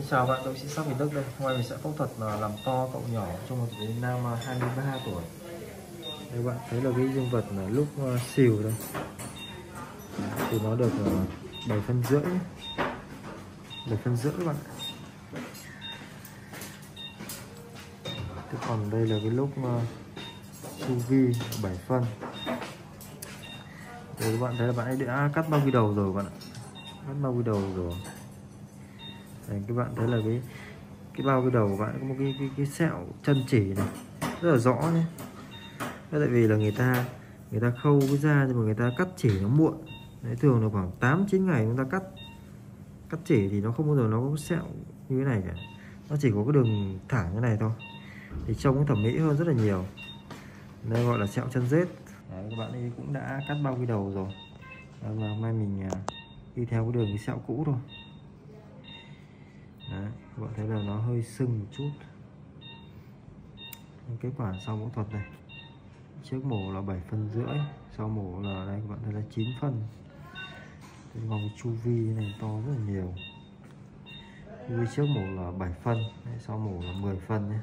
Xin chào bạn, tôi sĩ sóc Việt Đức đây. Hôm nay mình sẽ phẫu thuật là làm to cậu nhỏ cho một bé nam à, 23 tuổi. Đây bạn thấy là cái dương vật là lúc à, xỉu đây. Thì nó được à, 7 phân rưỡi. 7 phân rưỡi bạn. Thế còn đây là cái lúc chu vi 7 phân. Đây các bạn thấy là bạn ấy đã cắt bao quy đầu rồi bạn ạ. Cắt bao quy đầu rồi. Đấy, các bạn thấy là cái cái bao cái đầu của bạn có một cái cái, cái sẹo chân chỉ này rất là rõ nhé. Tại vì là người ta người ta khâu cái da nhưng mà người ta cắt chỉ nó muộn. Đấy thường là khoảng 8 9 ngày chúng ta cắt. Cắt chỉ thì nó không bao giờ nó có sẹo như thế này cả. Nó chỉ có cái đường thẳng như này thôi. Thì trông nó thẩm mỹ hơn rất là nhiều. Đây gọi là sẹo chân rết. Đấy, các bạn ấy cũng đã cắt bao cái đầu rồi. Và hôm nay mình à, đi theo cái đường cái sẹo cũ thôi bạn thấy là nó hơi sưng một chút. Kết quả sau phẫu thuật này trước mổ là 7 phân rưỡi, sau mổ là đây, các bạn thấy là 9 phân cái vòng chu vi này to rất là nhiều. Chu vi trước mổ là 7 phân sau mổ là 10 phân nhé.